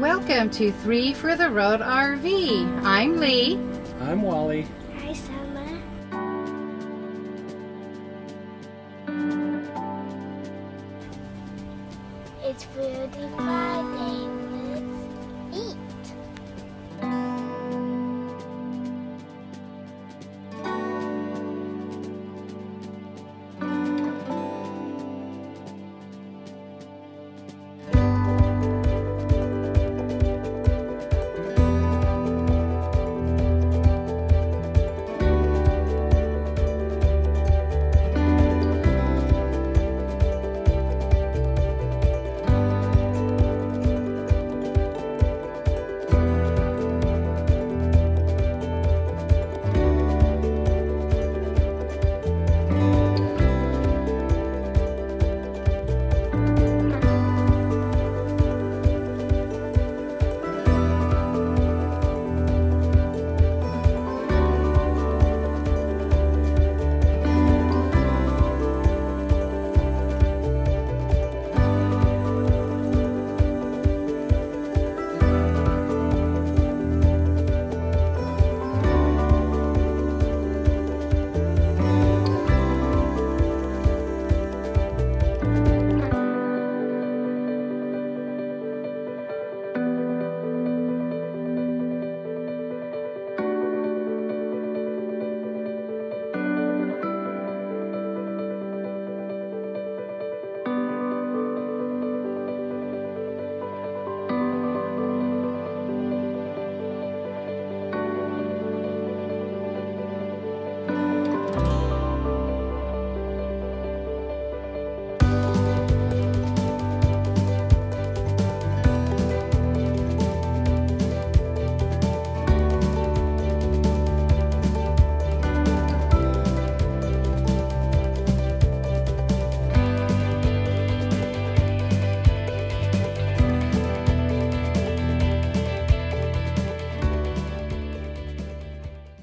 Welcome to Three for the Road RV. I'm Lee. I'm Wally. Hi, Summer. It's Friday.